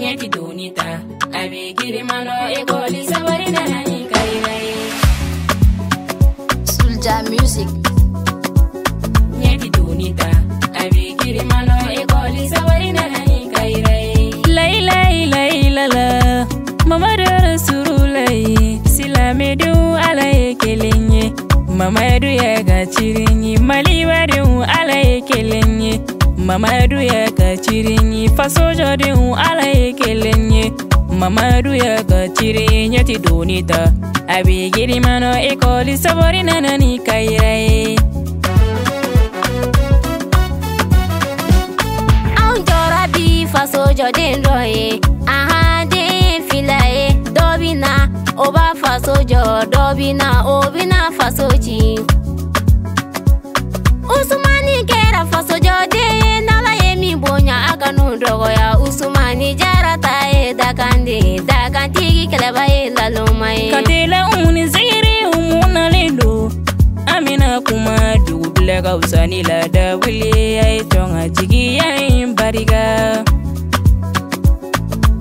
ɲɛti doni ta a be girimano ekoli sabari nana ni kayira ye Sulja Music. ɲɛti doni ta a be girimano ekoli sabari nana ni kayira ye lailailailalala mamadu rasululai silamedenw ala ye kelen ye mamadu ya ka cirinɲi malibadenw ala ye kelen ye mamadu ya ka cirinyi fasojodin ala ya kelenye mamadu ya ka cirinye ti donita. Abi girimano ikoli sabori nanani kairaye. An jọra bí bi rọye ahadin filaye dọbina ó bá fasojọ dọbina ó bí na fasoji. Ye dakande dakantigi kɛlɛba ye laloma ye. Katela umuni zigiri umunalen do amina kuma dugu bila ka wusa ni lada wuli a ye barika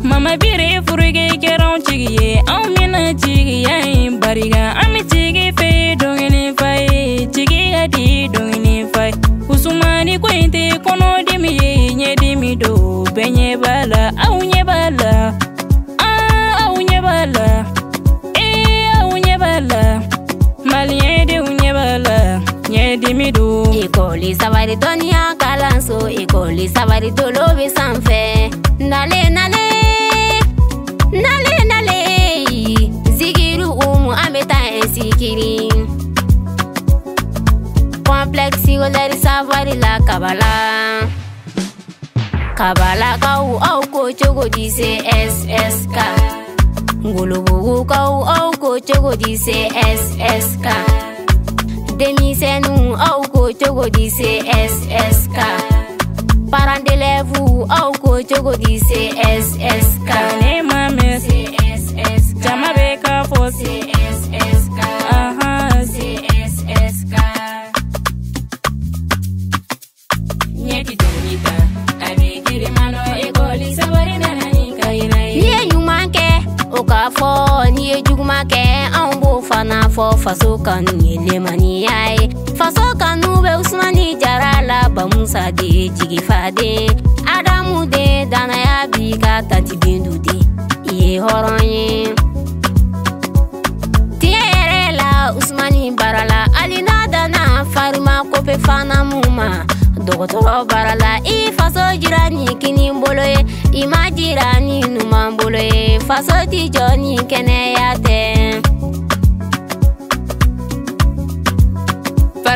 mama biri furuke kɛra anw tigi ye anw bi do ekoli sabari dɔnniya kalanso ekoli sabari dolo be sanfɛ nale nale nale nale. Zigiru umu an be taa en sikiri complexe scolaire savari la kabala kabalakaw aw ko cogo di cssk ngolobugukaw aw ko cogo di cssk Demisenu au ko cogo di CSSK Parents d'élèves au ko cogo di CSSK Ne mame. CSSK Jama be ka fo CSSK Aha. CSSK Nyeki tumita Abi kiri mano egoli sabari nana nika ina Ni ye ɲuman kɛ o k'a fɔ ni ye juguman kɛ anw fɔ faso kanu ye lemaniya ye faso kanu bɛ usumani jara la bamusa de jigi faden adamu den danaya b'i ka tati bindu den i ye. Hɔrɔn ye tiɲɛ yɛrɛ la usumani barala hali n'a danna farima kope fana mun ma. Barala i faso jira ni kini bolo ye. I ma jira ni numan ye. Faso ti jɔ ni kɛnɛya tɛ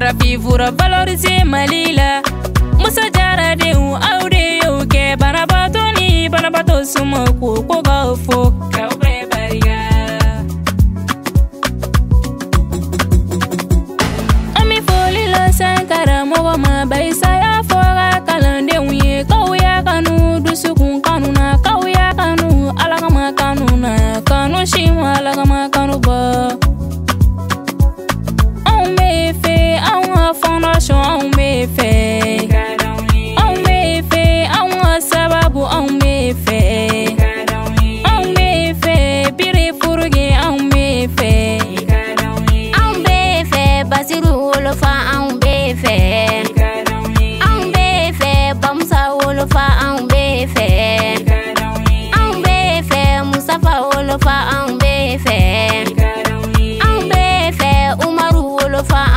farafifura valorize mali la musa jaradenw aw de y'o kɛ banabaatɔ ni banabaatɔ somɔgɔw ko k'aw fo k'aw bɛɛ barika an be foli lasan karamɔgɔ ma bayisa y'a fɔ ka kalandenw ye k'aw y'a kanu dusukun kanu na k'aw y'a kanu ala kama kanu na kanu si ma ala kama kanu bɔ umaru wolofa